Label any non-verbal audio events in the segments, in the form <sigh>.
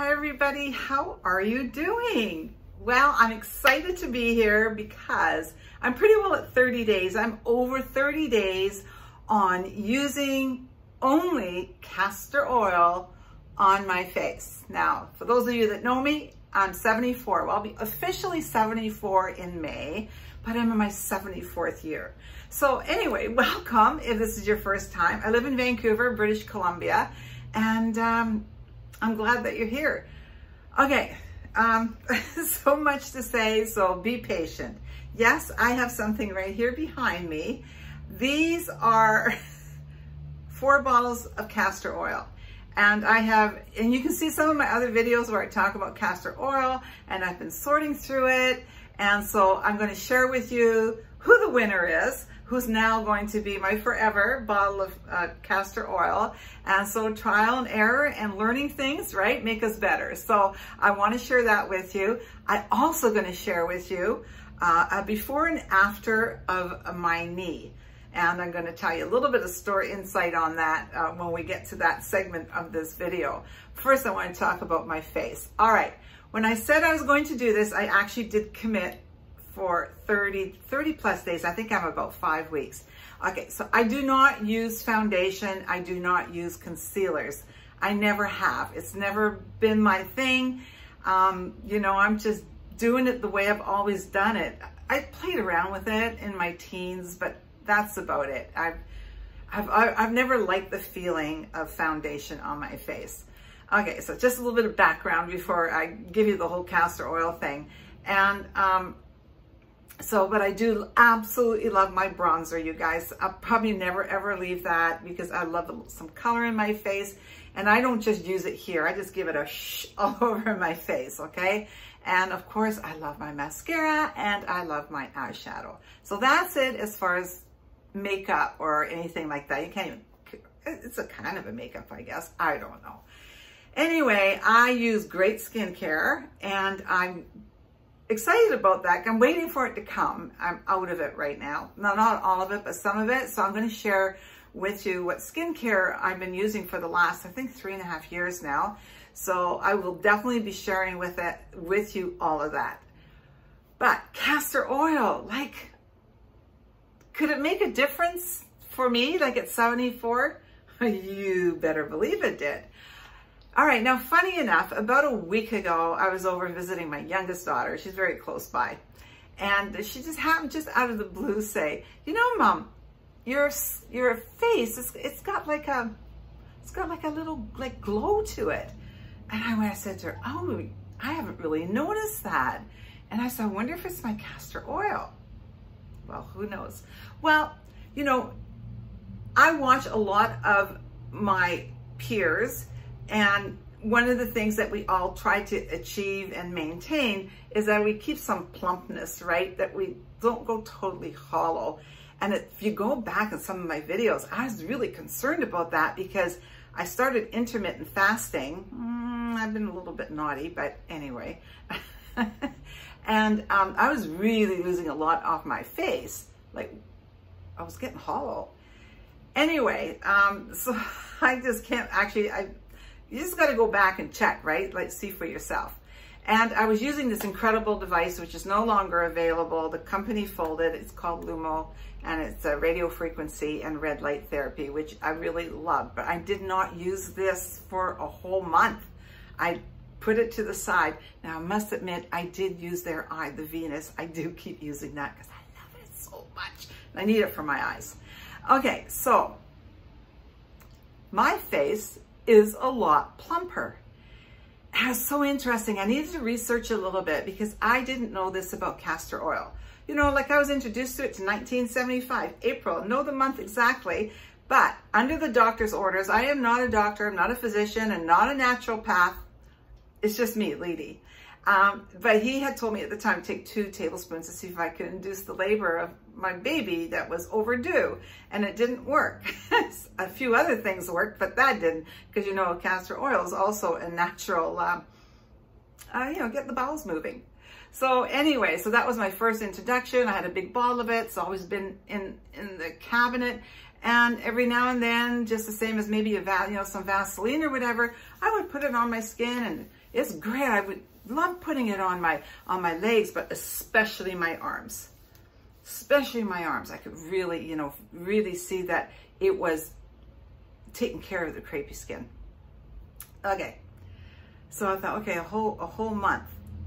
Hi everybody, how are you doing? Well, I'm excited to be here because I'm pretty well at 30 days. I'm over 30 days on using only castor oil on my face. Now, for those of you that know me, I'm 74. Well, I'll be officially 74 in May, but I'm in my 74th year. So anyway, welcome if this is your first time. I live in Vancouver, British Columbia, and um, I'm glad that you're here. Okay, um, <laughs> so much to say, so be patient. Yes, I have something right here behind me. These are <laughs> four bottles of castor oil. And I have, and you can see some of my other videos where I talk about castor oil and I've been sorting through it. And so I'm gonna share with you who the winner is who's now going to be my forever bottle of uh, castor oil. And so trial and error and learning things, right, make us better. So I want to share that with you. I also going to share with you uh, a before and after of my knee. And I'm going to tell you a little bit of story insight on that uh, when we get to that segment of this video. First, I want to talk about my face. All right. When I said I was going to do this, I actually did commit for 30, 30 plus days. I think I'm about five weeks. Okay, so I do not use foundation. I do not use concealers. I never have. It's never been my thing. Um, you know, I'm just doing it the way I've always done it. I played around with it in my teens, but that's about it. I've, I've, I've never liked the feeling of foundation on my face. Okay, so just a little bit of background before I give you the whole castor oil thing. And um, so, but I do absolutely love my bronzer, you guys. I'll probably never ever leave that because I love some color in my face. And I don't just use it here. I just give it a shh <laughs> all over my face, okay? And of course, I love my mascara and I love my eyeshadow. So that's it as far as makeup or anything like that. You can't even, it's a kind of a makeup, I guess. I don't know. Anyway, I use great skincare and I'm excited about that. I'm waiting for it to come. I'm out of it right now. No, not all of it, but some of it. So I'm going to share with you what skincare I've been using for the last, I think, three and a half years now. So I will definitely be sharing with it with you all of that. But castor oil, like, could it make a difference for me, like at 74? <laughs> you better believe it did. All right, now funny enough, about a week ago, I was over visiting my youngest daughter. She's very close by. And she just happened just out of the blue say, you know, mom, your, your face, it's, it's got like a, it's got like a little like glow to it. And I went, I said to her, oh, I haven't really noticed that. And I said, I wonder if it's my castor oil. Well, who knows? Well, you know, I watch a lot of my peers and one of the things that we all try to achieve and maintain is that we keep some plumpness, right? That we don't go totally hollow. And if you go back in some of my videos, I was really concerned about that because I started intermittent fasting. Mm, I've been a little bit naughty, but anyway. <laughs> and um, I was really losing a lot off my face. Like I was getting hollow. Anyway, um, <laughs> so I just can't actually, I you just got to go back and check, right? Like see for yourself. And I was using this incredible device, which is no longer available. The company folded. It's called Lumo, and it's a radio frequency and red light therapy, which I really love. But I did not use this for a whole month. I put it to the side. Now, I must admit, I did use their eye, the Venus. I do keep using that because I love it so much. I need it for my eyes. Okay, so my face is a lot plumper. Ah, That's so interesting. I needed to research a little bit because I didn't know this about castor oil. You know, like I was introduced to it in 1975, April, know the month exactly, but under the doctor's orders, I am not a doctor, I'm not a physician, and not a naturopath. It's just me, Liedy. Um, but he had told me at the time take two tablespoons to see if I could induce the labor of my baby that was overdue. And it didn't work. <laughs> a few other things worked, but that didn't. Because you know, castor oil is also a natural, uh, uh, you know, get the bowels moving. So anyway, so that was my first introduction. I had a big bottle of it. It's always been in, in the cabinet. And every now and then, just the same as maybe a, you know, some Vaseline or whatever, I would put it on my skin and It's great. I would love putting it on my, on my legs, but especially my arms, especially my arms. I could really, you know, really see that it was taking care of the crepey skin. Okay. So I thought, okay, a whole, a whole month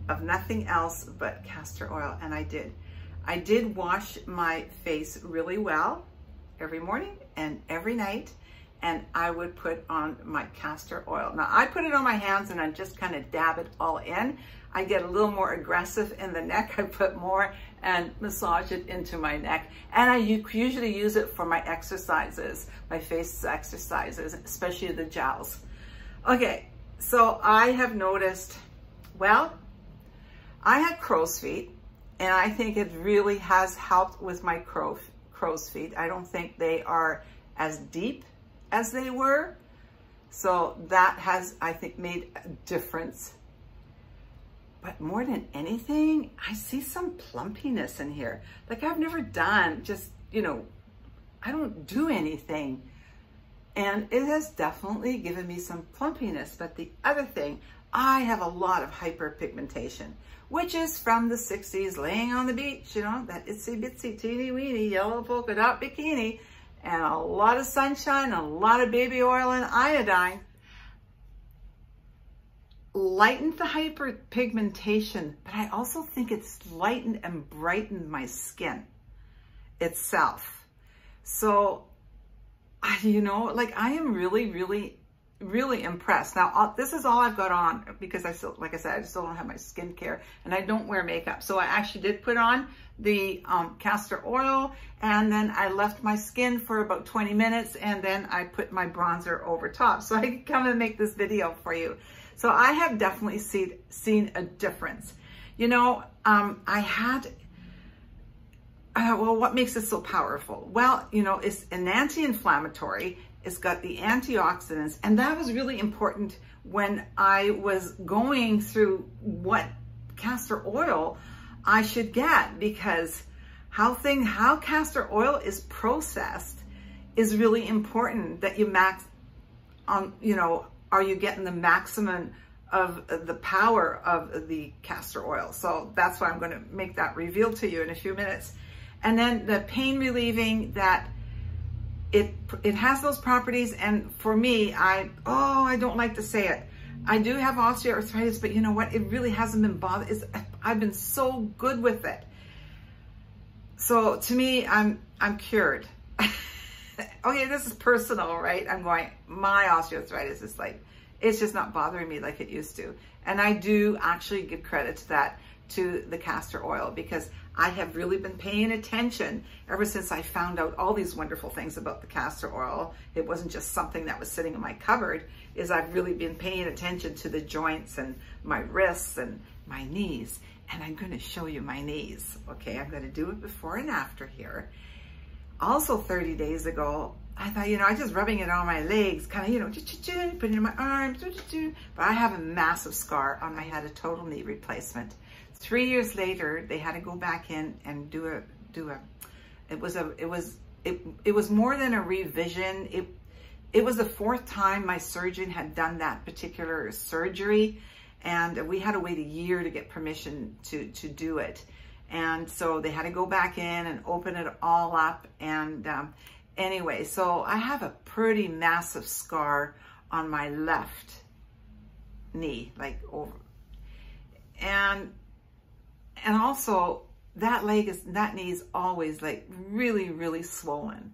of nothing else but castor oil. And I did. I did wash my face really well every morning and every night. And I would put on my castor oil. Now I put it on my hands and I just kind of dab it all in. I get a little more aggressive in the <laughs> neck. I put more and massage it into my neck. And I usually use it for my exercises, my face exercises, especially the jowls. Okay, so I have noticed, well, I had crow's feet and I think it really has helped with my crow, crow's feet. I don't think they are as deep as they were. So that has, I think, made a difference. But more than anything, I see some plumpiness in here. Like I've never done just, you know, I don't do anything. And it has definitely given me some plumpiness. But the other thing, I have a lot of hyperpigmentation, which is from the 60s, laying on the beach, you know, that itsy bitsy teeny weeny yellow polka dot bikini, and a lot of sunshine, a lot of baby oil and iodine. Lightened the hyperpigmentation, but I also think it's lightened and brightened my skin itself. So, <laughs> you know, like I am really, really really impressed. Now, I'll, this is all I've got on because I still, like I said, I still don't have my skincare and I don't wear makeup. So I actually did put on the um, castor oil and then I left my skin for about 20 minutes and then I put my bronzer over top. So I could come and make this video for you. So I have definitely seen, seen a difference. You know, um, I had uh, well, what makes it so powerful? Well, you know, it's an anti-inflammatory. It's got the antioxidants. And that was really important when I was going through what castor oil I should get because how thing, how castor oil is processed is really important that you max on, um, you know, are you getting the maximum of the power of the castor oil? So that's why I'm going to make that reveal to you in a few minutes. And then the pain relieving that it it has those properties and for me I oh I don't like to say it. I do have osteoarthritis but you know what? It really hasn't been bothered I've been so good with it. So to me I'm I'm cured. <laughs> Okay this is personal right? I'm going my osteoarthritis is like it's just not bothering me like it used to. And I do actually give credit to that to the castor oil because I have really been paying attention ever since I found out all these wonderful things about the castor oil. It wasn't just something that was sitting in my cupboard, is I've really been paying attention to the joints and my wrists and my knees. And I'm gonna show you my knees, okay? I'm gonna do it before and after here. Also 30 days ago, I thought, you know, I'm just rubbing it on my legs, kind of, you know, put it in my arms, but I have a massive scar on my head, a total knee replacement. Three years later, they had to go back in and do a, do a, it was a, it was, it, it was more than a revision. It, it was the fourth time my surgeon had done that particular surgery. And we had to wait a year to get permission to, to do it. And so they had to go back in and open it all up. And um, anyway, so I have a pretty massive scar on my left knee, like over. And and also that leg is, that knee is always like really, really swollen.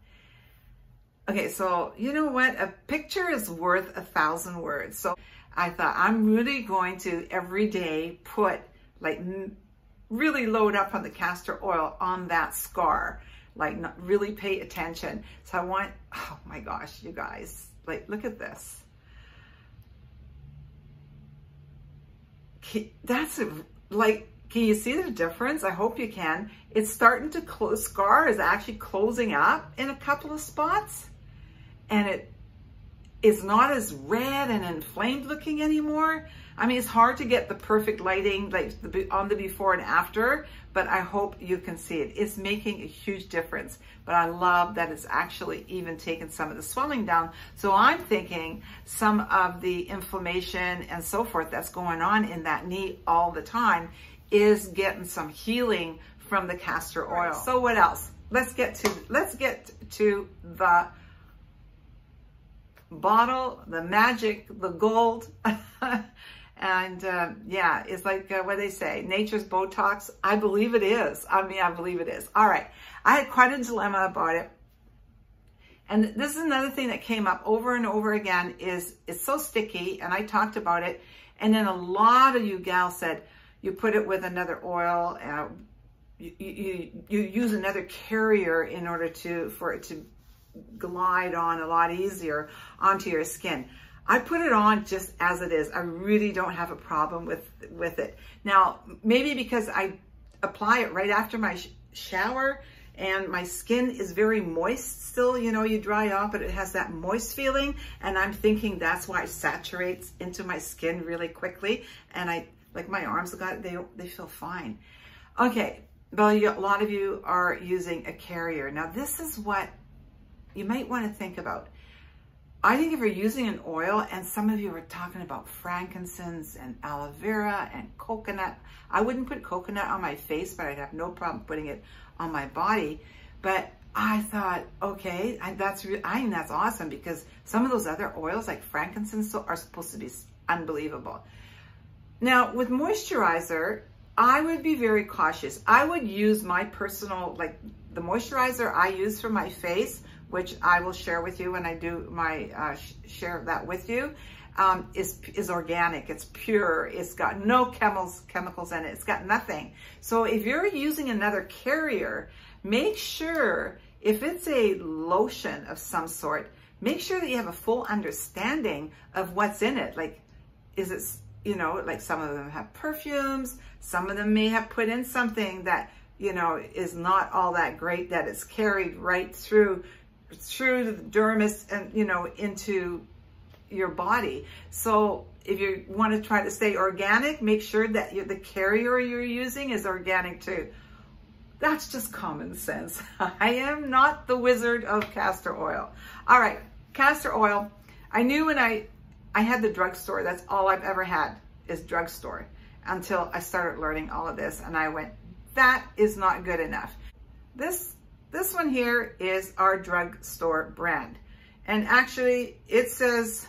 Okay, so you know what? A picture is worth a thousand words. So I thought I'm really going to every day put like really load up on the castor oil on that scar, like really pay attention. So I want, oh my gosh, you guys, like look at this. That's a, like can you see the difference? I hope you can. It's starting to close, scar is actually closing up in a couple of spots. And it's not as red and inflamed looking anymore. I mean, it's hard to get the perfect lighting like the, on the before and after, but I hope you can see it. It's making a huge difference, but I love that it's actually even taken some of the swelling down. So I'm thinking some of the inflammation and so forth that's going on in that knee all the time is getting some healing from the castor oil. Right, so what else? Let's get to, let's get to the bottle, the magic, the gold. <laughs> and uh, yeah, it's like uh, what they say, nature's Botox. I believe it is. I mean, I believe it is. All right. I had quite a dilemma about it. And this is another thing that came up over and over again is it's so sticky and I talked about it. And then a lot of you gals said, you put it with another oil, uh, you, you, you use another carrier in order to, for it to glide on a lot easier onto your skin. I put it on just as it is. I really don't have a problem with, with it. Now, maybe because I apply it right after my sh shower and my skin is very moist still, you know, you dry off, but it has that moist feeling. And I'm thinking that's why it saturates into my skin really quickly. And I, like my arms got, they, they feel fine. Okay, well, a lot of you are using a carrier. Now this is what you might want to think about. I think if you're using an oil, and some of you are talking about frankincense and aloe vera and coconut, I wouldn't put coconut on my face, but I'd have no problem putting it on my body. But I thought, okay, I, that's I think that's awesome because some of those other oils like frankincense are supposed to be unbelievable. Now with moisturizer, I would be very cautious. I would use my personal, like the moisturizer I use for my face which I will share with you when I do my uh, share that with you, um, is, is organic. It's pure. It's got no chemicals, chemicals in it. It's got nothing. So if you're using another carrier, make sure if it's a lotion of some sort, make sure that you have a full understanding of what's in it. Like, is it, you know, like some of them have perfumes, some of them may have put in something that, you know, is not all that great that is carried right through through the dermis and, you know, into your body. So if you want to try to stay organic, make sure that the carrier you're using is organic too. That's just common sense. <laughs> I am not the wizard of castor oil. All right, castor oil. I knew when I, I had the drugstore, that's all I've ever had is drugstore until I started learning all of this and I went, that is not good enough. This this one here is our drugstore brand. And actually it says,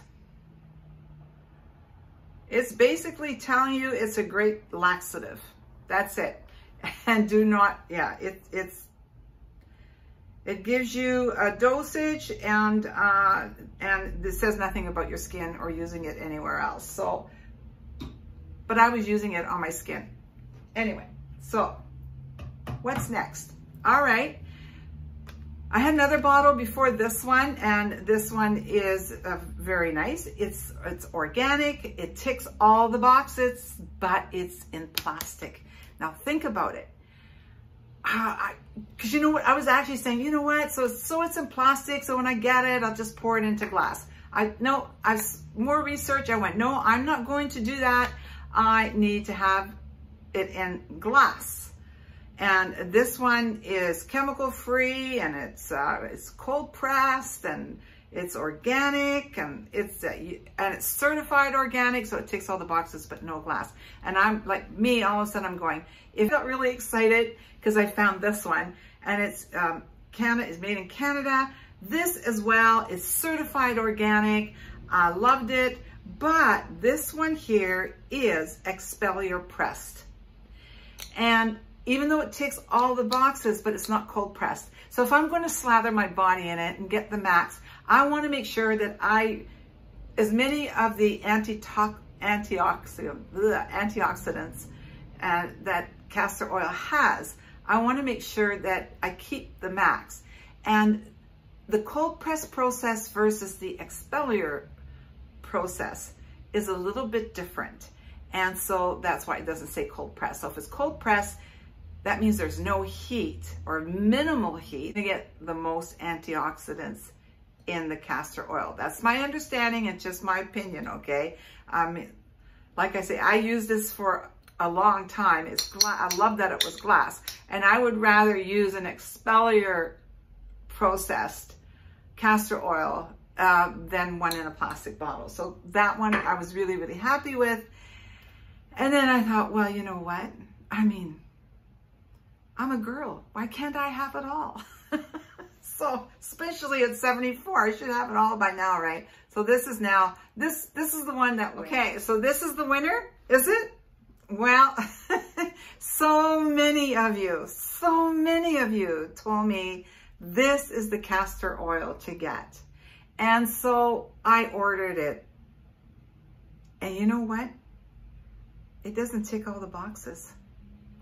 it's basically telling you it's a great laxative. That's it. <laughs> And do not, yeah, it, it's, it gives you a dosage and, uh, and this says nothing about your skin or using it anywhere else. So, but I was using it on my skin. Anyway, so what's next? All right. I had another bottle before this one, and this one is uh, very nice. It's, it's organic, it ticks all the boxes, but it's in plastic. Now think about it. Because uh, you know what, I was actually saying, you know what, so, so it's in plastic, so when I get it, I'll just pour it into glass. I No, I've more research, I went, no, I'm not going to do that. I need to have it in glass. And this one is chemical free and it's, uh, it's cold pressed and it's organic and it's, uh, and it's certified organic. So it ticks all the boxes, but no glass. And I'm like me, all of a sudden I'm going, I got really excited because I found this one and it's, um, Canada is made in Canada. This as well is certified organic. I loved it, but this one here is expeller pressed. And even though it ticks all the boxes, but it's not cold pressed. So if I'm going to slather my body in it and get the max, I want to make sure that I, as many of the anti-antioxidant, antioxidants uh, that castor oil has, I want to make sure that I keep the max. And the cold press process versus the expeller process is a little bit different. And so that's why it doesn't say cold press. So if it's cold press, that means there's no heat or minimal heat to get the most antioxidants in the castor oil. That's my understanding and just my opinion, okay? Um, like I say, I use this for a long time. It's I love that it was glass. And I would rather use an expeller processed castor oil uh, than one in a plastic bottle. So that one I was really, really happy with. And then I thought, well, you know what? I mean, I'm a girl. Why can't I have it all? <laughs> so especially at 74, I should have it all by now, right? So this is now, this, this is the one that, okay, so this is the winner, is it? Well, <laughs> so many of you, so many of you told me this is the castor oil to get. And so I ordered it. And you know what? It doesn't tick all the boxes.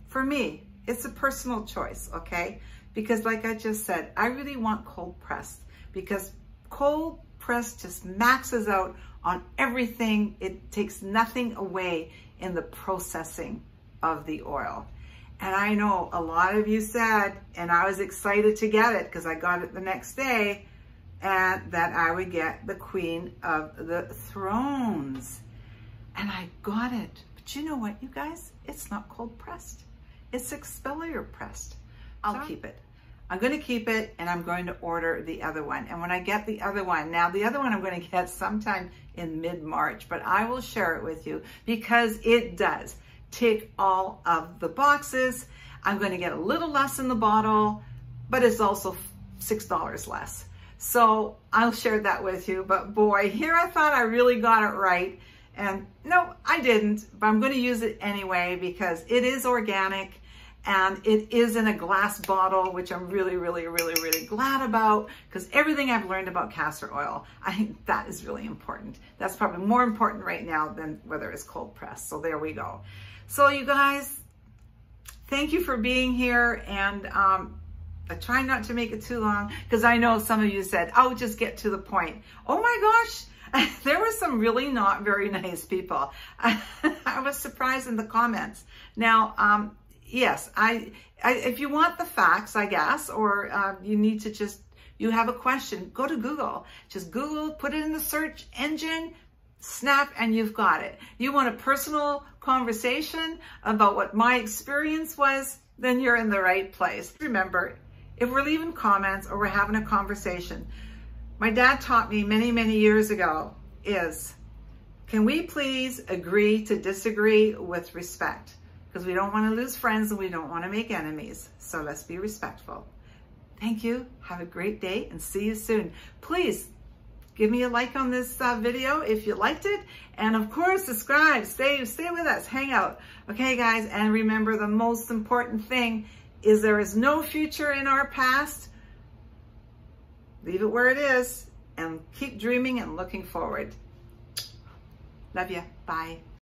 For me, it's a personal choice, okay? Because like I just said, I really want cold pressed because cold pressed just maxes out on everything. It takes nothing away in the processing of the oil. And I know a lot of you said, and I was excited to get it because I got it the next day, and that I would get the Queen of the Thrones. And I got it. But you know what, you guys? It's not cold pressed. It's expeller pressed. I'll keep it. I'm going to keep it and I'm going to order the other one. And when I get the other one, now the other one I'm going <laughs> to get sometime in mid-March, but I will share it with you because it does tick all of the boxes. I'm going to get a little less in the bottle, but it's also $6 less. So I'll share that with you. But boy, here I thought I really got it right. And no, I didn't, but I'm going to use it anyway because it is organic and it is in a glass bottle, which I'm really, really, really, really glad about because everything I've learned about castor oil, I think that is really important. That's probably more important right now than whether it's cold pressed. So there we go. So you guys, thank you for being here and um, I try not to make it too long because I know some of you said, oh, just get to the point. Oh my gosh, <laughs> there were some really not very <laughs> nice people. <laughs> I was surprised in the comments. Now, um, yes, I, I, if you want the facts, I guess, or uh, you need to just, you have a question, go to Google. Just Google, put it in the search engine, snap, and you've got it. You want a personal conversation about what my experience was, then you're in the right place. Remember, if we're leaving comments or we're having a conversation, my dad taught me many, many years ago is, can we please agree to disagree with respect? Because we don't want to lose friends and we don't want to make enemies. So let's be respectful. Thank you. Have a great day and see you soon. Please give me a like on this uh, video if you liked it. And of course, subscribe, stay, stay with us, hang out. Okay, guys, and remember the most important thing is there is no future in our past. Leave it where it is and keep dreaming and looking forward. Love you. Bye.